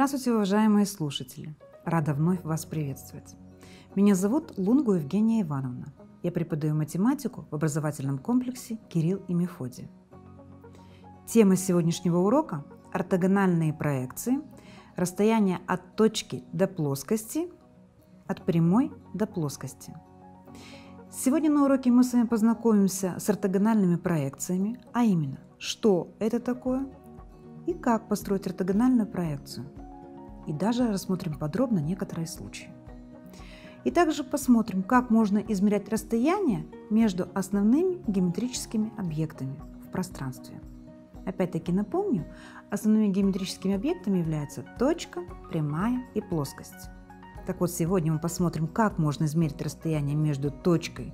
Здравствуйте, уважаемые слушатели! Рада вновь вас приветствовать. Меня зовут Лунгу Евгения Ивановна. Я преподаю математику в образовательном комплексе Кирилл и Мефодий. Тема сегодняшнего урока – ортогональные проекции, расстояние от точки до плоскости, от прямой до плоскости. Сегодня на уроке мы с вами познакомимся с ортогональными проекциями, а именно, что это такое и как построить ортогональную проекцию. И даже рассмотрим подробно некоторые случаи. И также посмотрим, как можно измерять расстояние между основными геометрическими объектами в пространстве. Опять-таки напомню, основными геометрическими объектами являются точка, прямая и плоскость. Так вот, сегодня мы посмотрим, как можно измерить расстояние между точкой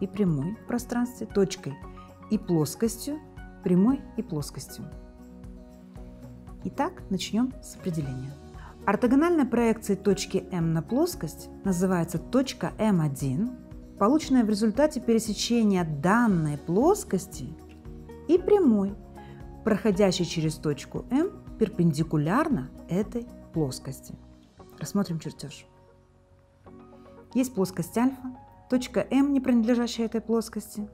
и прямой в пространстве, точкой и плоскостью, прямой и плоскостью. Итак, начнем с определения. Ортогональная проекция точки М на плоскость называется точка М1, полученная в результате пересечения данной плоскости и прямой, проходящей через точку М перпендикулярно этой плоскости. Рассмотрим чертеж. Есть плоскость альфа, точка М, не принадлежащая этой плоскости.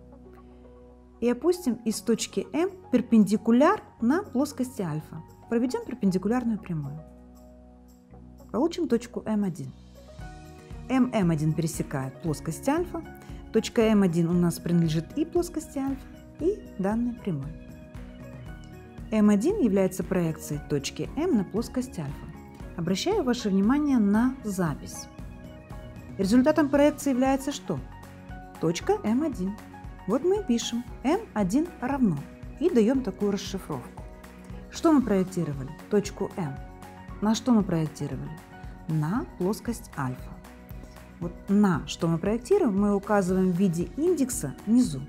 И опустим из точки М перпендикуляр на плоскости альфа. Проведем перпендикулярную прямую получим точку М1. ММ1 пересекает плоскость альфа, точка М1 у нас принадлежит и плоскости альфа, и данной прямой. М1 является проекцией точки М на плоскость альфа. Обращаю ваше внимание на запись. Результатом проекции является что? Точка М1. Вот мы и пишем М1 равно и даем такую расшифровку. Что мы проектировали? Точку М. На что мы проектировали? На плоскость альфа. Вот на что мы проектируем, мы указываем в виде индекса внизу.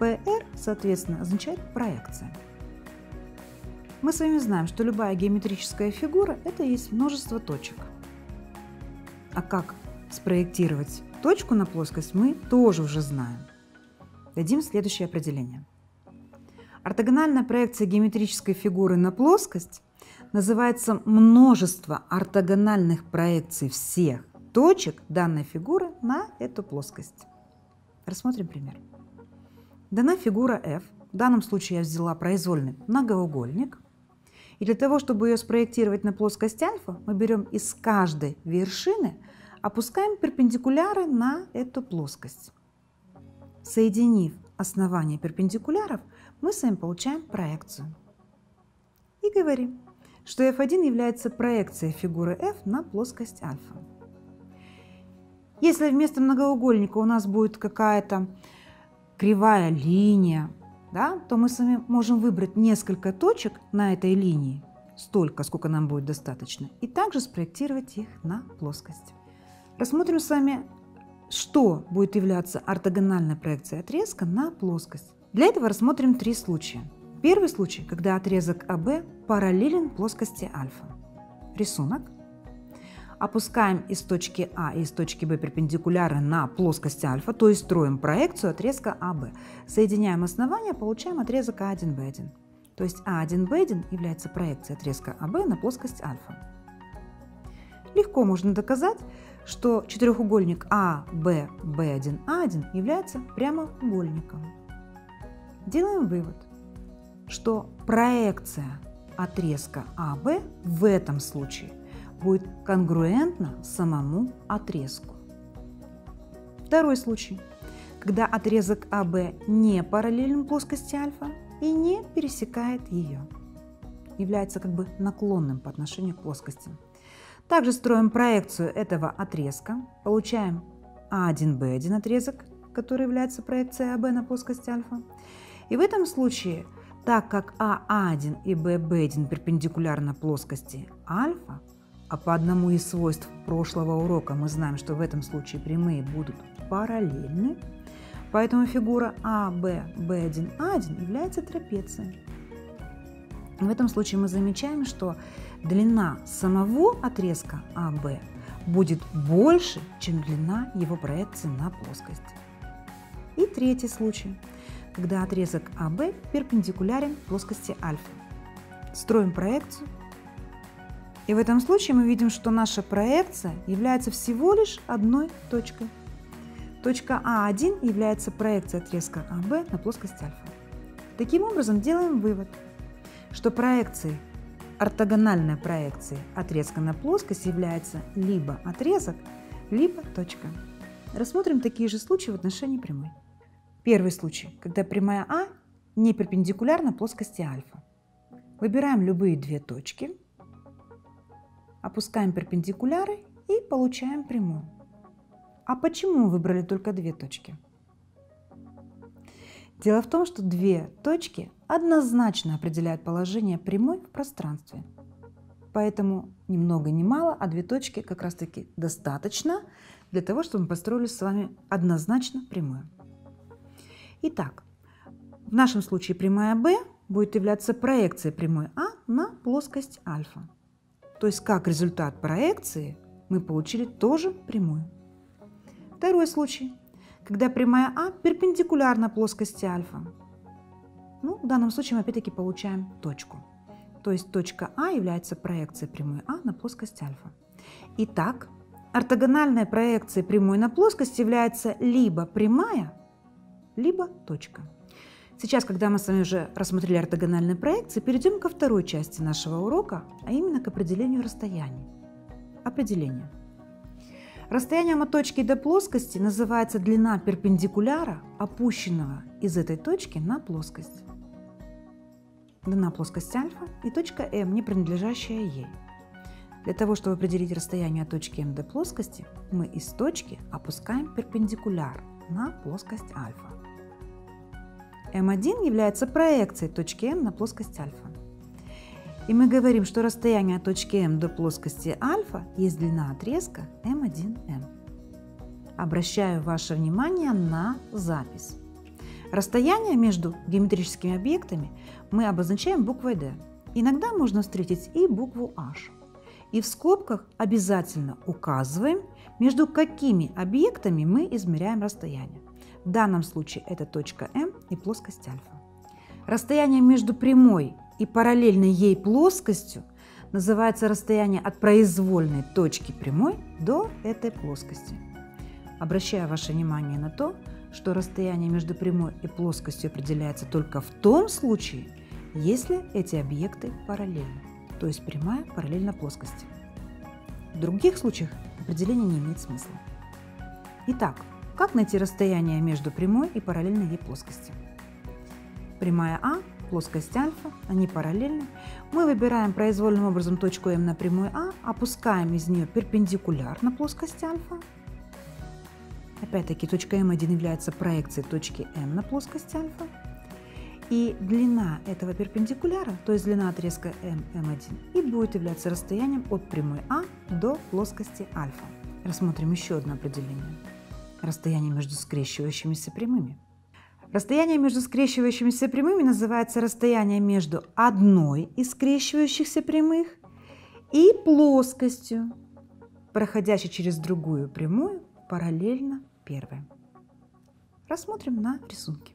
PR, соответственно, означает проекция. Мы с вами знаем, что любая геометрическая фигура – это есть множество точек. А как спроектировать точку на плоскость, мы тоже уже знаем. Дадим следующее определение. Ортогональная проекция геометрической фигуры на плоскость называется множество ортогональных проекций всех точек данной фигуры на эту плоскость. Рассмотрим пример. Дана фигура f, в данном случае я взяла произвольный многоугольник, и для того, чтобы ее спроектировать на плоскость альфа, мы берем из каждой вершины, опускаем перпендикуляры на эту плоскость. Соединив основания перпендикуляров, мы с вами получаем проекцию. И говорим, что f1 является проекцией фигуры f на плоскость альфа. Если вместо многоугольника у нас будет какая-то кривая линия, да, то мы с вами можем выбрать несколько точек на этой линии, столько, сколько нам будет достаточно, и также спроектировать их на плоскость. Рассмотрим с вами, что будет являться ортогональной проекцией отрезка на плоскость. Для этого рассмотрим три случая – Первый случай, когда отрезок АБ параллелен плоскости альфа. Рисунок. Опускаем из точки А и из точки Б перпендикуляры на плоскость альфа, то есть строим проекцию отрезка АБ. Соединяем основания, получаем отрезок А1-Б1. То есть А1-Б1 является проекцией отрезка АБ на плоскость альфа. Легко можно доказать, что четырехугольник АБ, Б1, А1 является прямоугольником. Делаем вывод что проекция отрезка АБ в этом случае будет конгруентна самому отрезку. Второй случай, когда отрезок АБ не параллелен плоскости альфа и не пересекает ее, является как бы наклонным по отношению к плоскости. Также строим проекцию этого отрезка, получаем А1Б1 отрезок, который является проекцией АБ на плоскость альфа. И в этом случае так как А1 и ББ1 перпендикулярны плоскости альфа, а по одному из свойств прошлого урока мы знаем, что в этом случае прямые будут параллельны, поэтому фигура АБ, Б1, А1 является трапецией. В этом случае мы замечаем, что длина самого отрезка АБ будет больше, чем длина его проекции на плоскость. И третий случай – когда отрезок АБ перпендикулярен плоскости альфа. Строим проекцию И в этом случае мы видим, что наша проекция является всего лишь одной точкой. Точка А1 является проекцией отрезка АБ на плоскость альфа. Таким образом, делаем вывод, что проекцией, ортогональной проекцией отрезка на плоскость является либо отрезок, либо точка. Рассмотрим такие же случаи в отношении прямой. Первый случай, когда прямая А не перпендикулярна плоскости альфа. Выбираем любые две точки, опускаем перпендикуляры и получаем прямую. А почему мы выбрали только две точки? Дело в том, что две точки однозначно определяют положение прямой в пространстве. Поэтому ни много ни мало, а две точки как раз таки достаточно для того, чтобы мы построили с вами однозначно прямую. Итак, в нашем случае прямая b будет являться проекцией прямой А на плоскость альфа. То есть как результат проекции мы получили тоже прямую. Второй случай, когда прямая А перпендикулярна плоскости альфа. Ну, в данном случае мы опять-таки получаем точку. То есть точка А является проекцией прямой А на плоскость альфа. Итак, ортогональной проекцией прямой на плоскость является либо прямая, либо точка. Сейчас, когда мы с вами уже рассмотрели ортогональные проекции, перейдем ко второй части нашего урока, а именно к определению расстояний. Определение. Расстоянием от точки до плоскости называется длина перпендикуляра, опущенного из этой точки на плоскость. Длина плоскости альфа и точка М, не принадлежащая ей. Для того, чтобы определить расстояние от точки М до плоскости, мы из точки опускаем перпендикуляр на плоскость альфа. М1 является проекцией точки М на плоскость альфа. И мы говорим, что расстояние от точки М до плоскости альфа есть длина отрезка М1М. Обращаю ваше внимание на запись. Расстояние между геометрическими объектами мы обозначаем буквой D. Иногда можно встретить и букву H. И в скобках обязательно указываем, между какими объектами мы измеряем расстояние. В данном случае это точка М и плоскость альфа. Расстояние между прямой и параллельной ей плоскостью называется расстояние от произвольной точки прямой до этой плоскости. Обращаю ваше внимание на то, что расстояние между прямой и плоскостью определяется только в том случае, если эти объекты параллельны, то есть прямая параллельна плоскости. В других случаях определение не имеет смысла. Итак, как найти расстояние между прямой и параллельной ей плоскостью? Прямая А, плоскость альфа, они параллельны. Мы выбираем произвольным образом точку М на прямой А, опускаем из нее перпендикуляр на плоскость альфа. Опять-таки точка М1 является проекцией точки М на плоскость альфа. И длина этого перпендикуляра, то есть длина отрезка М, М1, и будет являться расстоянием от прямой А до плоскости альфа. Рассмотрим еще одно определение расстояние между скрещивающимися прямыми. Расстояние между скрещивающимися прямыми называется расстояние между одной из скрещивающихся прямых и плоскостью, проходящей через другую прямую параллельно первой. Рассмотрим на рисунке.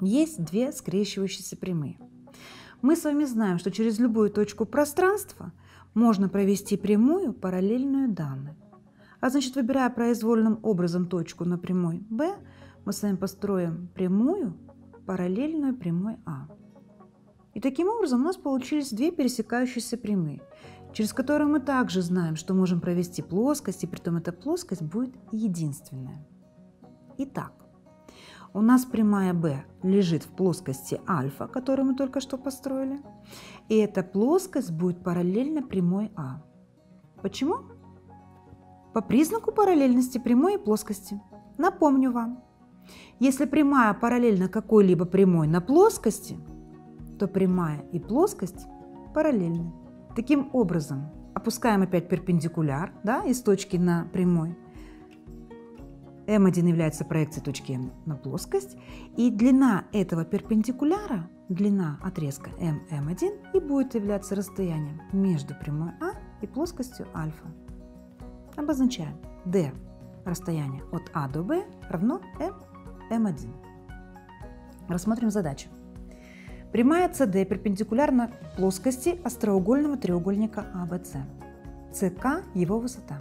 Есть две скрещивающиеся прямые. Мы с вами знаем, что через любую точку пространства можно провести прямую, параллельную данной. А значит, выбирая произвольным образом точку на прямой B, мы с вами построим прямую, параллельную прямой А. И таким образом у нас получились две пересекающиеся прямые, через которые мы также знаем, что можем провести плоскость, и при том эта плоскость будет единственная. Итак, у нас прямая B лежит в плоскости альфа, которую мы только что построили, и эта плоскость будет параллельна прямой А. Почему? По признаку параллельности прямой и плоскости. Напомню вам, если прямая параллельна какой-либо прямой на плоскости, то прямая и плоскость параллельны. Таким образом, опускаем опять перпендикуляр да, из точки на прямой. М1 является проекцией точки М на плоскость, и длина этого перпендикуляра, длина отрезка ММ1 и будет являться расстоянием между прямой А и плоскостью альфа. Обозначаем D расстояние от А до Б равно M, M1. Рассмотрим задачу. Прямая CD перпендикулярна плоскости остроугольного треугольника ABC. СК – его высота.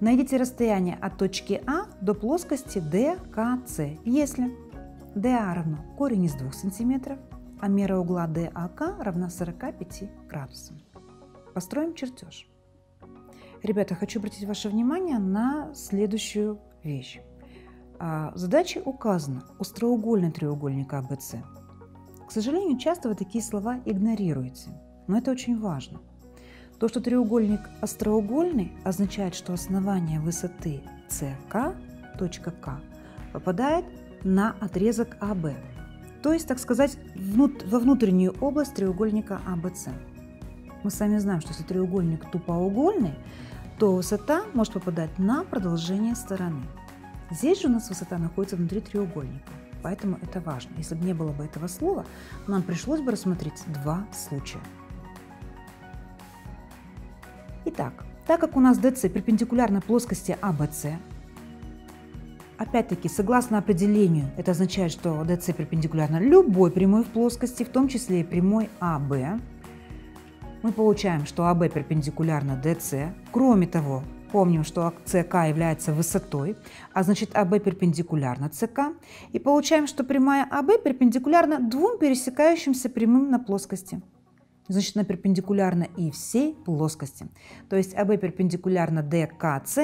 Найдите расстояние от точки А до плоскости DKC, если DA равно корень из 2 см, а мера угла DAK равна 45 градусам. Построим чертеж. Ребята, хочу обратить ваше внимание на следующую вещь. А, в задаче указано остроугольный треугольник ABC. К сожалению, часто вы такие слова игнорируете, но это очень важно. То, что треугольник остроугольный, означает, что основание высоты CK, точка К, попадает на отрезок АБ, то есть, так сказать, во внутреннюю область треугольника АБЦ. Мы сами знаем, что если треугольник тупоугольный, то высота может попадать на продолжение стороны. Здесь же у нас высота находится внутри треугольника, поэтому это важно. Если бы не было бы этого слова, нам пришлось бы рассмотреть два случая. Итак, так как у нас DC перпендикулярна плоскости ABC, опять-таки, согласно определению, это означает, что DC перпендикулярна любой прямой в плоскости, в том числе и прямой AB, мы получаем, что АБ перпендикулярна DC. Кроме того, помним, что СК является высотой, а значит АБ перпендикулярна СК. И получаем, что прямая АБ перпендикулярна двум пересекающимся прямым на плоскости. Значит, она перпендикулярна и всей плоскости. То есть АБ перпендикулярна ДКС,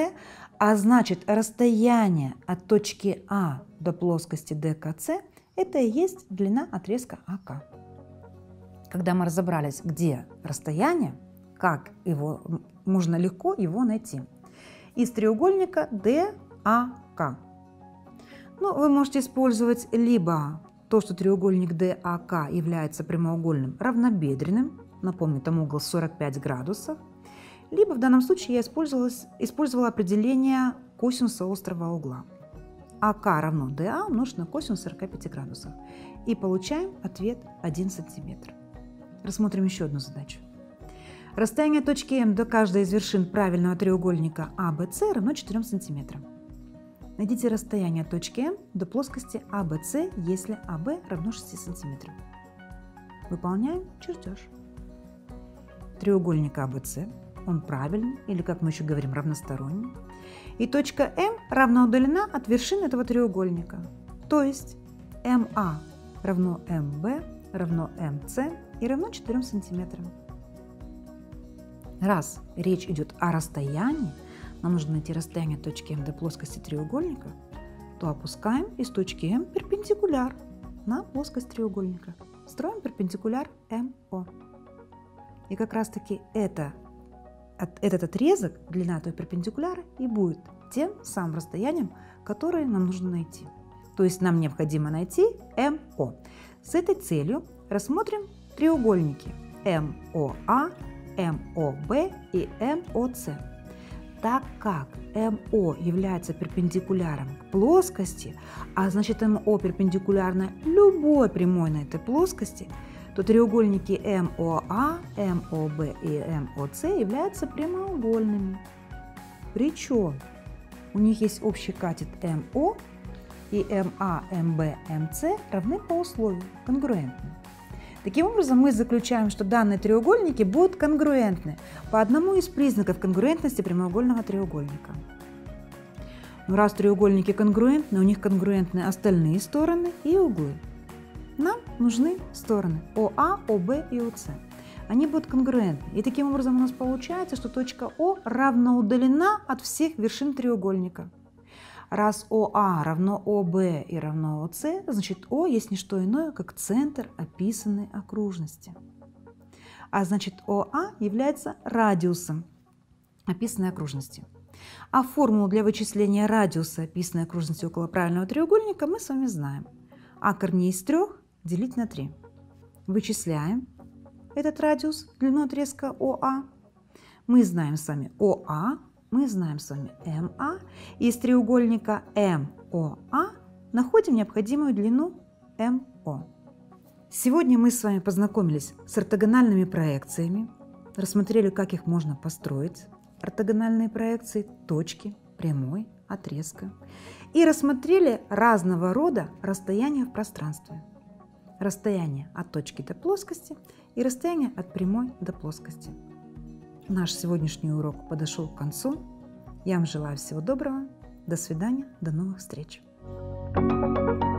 а значит расстояние от точки А до плоскости ДКС это и есть длина отрезка АК когда мы разобрались, где расстояние, как его можно легко его найти. Из треугольника DAK. Ну, вы можете использовать либо то, что треугольник DAK является прямоугольным равнобедренным, напомню, там угол 45 градусов, либо в данном случае я использовала определение косинуса острого угла. АК равно ДА умножить на косинус 45 градусов. И получаем ответ 1 сантиметр. Рассмотрим еще одну задачу. Расстояние точки М до каждой из вершин правильного треугольника ABC а равно 4 см. Найдите расстояние точки М до плоскости ABC, а если AB а равно 6 см. Выполняем чертеж. Треугольник ABC, он правильный, или как мы еще говорим, равносторонний. И точка М равна удалена от вершины этого треугольника. То есть МА равно МБ равно МС и равно 4 сантиметрам. Раз речь идет о расстоянии, нам нужно найти расстояние точки М до плоскости треугольника, то опускаем из точки М перпендикуляр на плоскость треугольника. Строим перпендикуляр МО. И как раз таки это, этот отрезок, длина той перпендикуляра и будет тем самым расстоянием, которое нам нужно найти. То есть нам необходимо найти МО. С этой целью рассмотрим треугольники МОА, МОБ и МОЦ. Так как МО является перпендикуляром к плоскости, а значит МО перпендикулярно любой прямой на этой плоскости, то треугольники МОА, МОБ и МОЦ являются прямоугольными. Причем у них есть общий катет МО и МА, МБ, МЦ равны по условию, конгруентны. Таким образом, мы заключаем, что данные треугольники будут конгруентны по одному из признаков конгруентности прямоугольного треугольника. Но раз треугольники конгруентны, у них конгруентны остальные стороны и углы. Нам нужны стороны ОА, ОБ и ОС. Они будут конгруентны. И таким образом у нас получается, что точка О равно удалена от всех вершин треугольника. Раз ОА равно ОБ и равно ОС, значит О есть не что иное, как центр описанной окружности. А значит ОА является радиусом описанной окружности. А формулу для вычисления радиуса описанной окружности около правильного треугольника мы с вами знаем. А корней из трех делить на 3. Вычисляем этот радиус, длину отрезка ОА. Мы знаем с вами ОА мы знаем с вами МА. И из треугольника МОА находим необходимую длину МО. Сегодня мы с вами познакомились с ортогональными проекциями, рассмотрели, как их можно построить, ортогональные проекции, точки, прямой, отрезка, и рассмотрели разного рода расстояния в пространстве. расстояние от точки до плоскости и расстояние от прямой до плоскости. Наш сегодняшний урок подошел к концу. Я вам желаю всего доброго. До свидания. До новых встреч. thank you